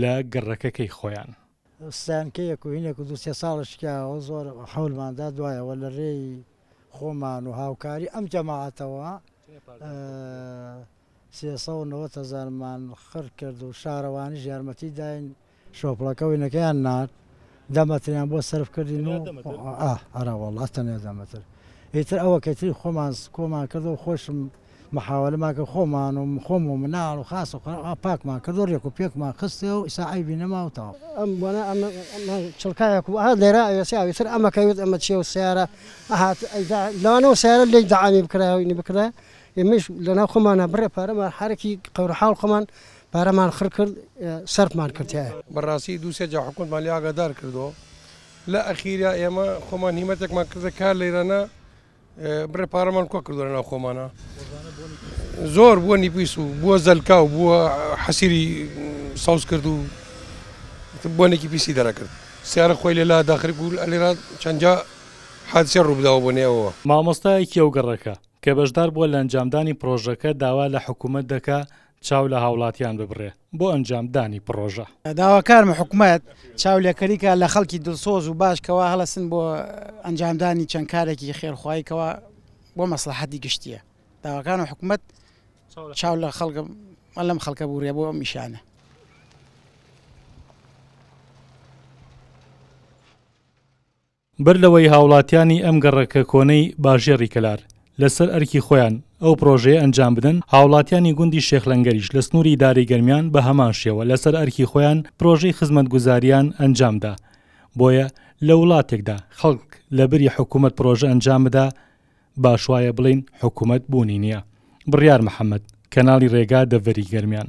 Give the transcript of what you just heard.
لە گڕەکە کەی خۆیان. ستیان کەیەک و هینێک و دوو سێ ساڵە شکیاوە زۆر حەولمان دا دوایەوە لە رێی خۆمان و هاوکاری ئەم جەماعەتەوە سێ سەد و نەوەد هەزارمان خڕ کرد و شارەوانیش یارمەتی داین شۆپڵەکە و هینەکەیان نارد دە مەتریان بۆ سەرف کردین و ئا ئەرا وەڵا تەنیا دە مەتر ئیتر ئەوە کە تری خۆمان کۆمان کردەوە خۆشم محاولەمان کرد خۆمان و خۆم و مناڵ و خاس و خۆ ئا پاکمان کرد و رێکو پێکمان خستێ و ئیسا عەیبی نەما و تەواو. ئەم بۆنە ئەمە ئەمە چڵکایە کو ئا لێرا ئەوێسێ ئاویتر ئەمە کە وت ئەمە چیە و سەیارە ئەهات ئەیدا لەوانەوە سەیارە لێی دەعامی بکرایە و ئینی بکرایە ئێمەیش لەناو خۆمانا بڕێ پارەمان حەرەکی قەورەحاڵ خۆمان پارەمان خڕ کرد سەرفمان کرد تیایا. بەڕاستی دوو سێ جار حکومەتمان لێ ئاگادار کردووە لە ئەخیرا ئێمە خۆمان هیمەتێکمان کردە کار لەیرانە بڕێ پارەمان کۆ کردووە لەناو خۆمانە زۆر بووە نیپیس و بووە زەلکا و بووە حەسیری ساوز کرد و بۆنێکی پیسی دەرەکرد سیارە خۆی لێلا داخر گول ئەلێرا چەندجا حادسێ ڕووبداوە بۆ نێەوە. مامۆستایەکی ئەو گەڕەکە، کە بەشدار بووە لە ئەنجامدانی پڕۆژەکە داوا لە حکوومەت دەکا چاو لە هاوڵاتیان ببڕێ بۆ ئەنجام دانی پڕۆژە. داواکارم حکومەت چاو لێکەری کا لە خەڵکی دڵسۆز و باش کەوا هەڵەسن بۆ ئەنجام دانی چەند کارێکی خێرخوایی کەوا بۆ مەسڵەحەتی گشتیە داواکانم حکومەت چاو لە خەڵکە من لەم خەڵکە بوورێ بۆ ئەم میشانە. بەر لەوەی هاوڵاتیانی ئەم گەڕەکە کۆنەی باژێڕی کەلار لە سەر ئەرکی خۆیان ئەو پڕۆژەیە ئەنجام بدەن، هاوڵاتیانی گوندی شێخ لەنگەریش لە سنووری داری گەرمیان بە هەمان شێوە لە سەر ئەرکی خۆیان پڕۆژەی خزمەتگوزارییان ئەنجام دا. بۆیە لە وڵاتێکدا خەڵک لە بری حکوومەت پڕۆژە ئەنجام بدا باش وایە بڵێین حکوومەت بوونی نییە. بڕیار محەمەد، کەناڵی رێگا دەڤەری گەرمیان.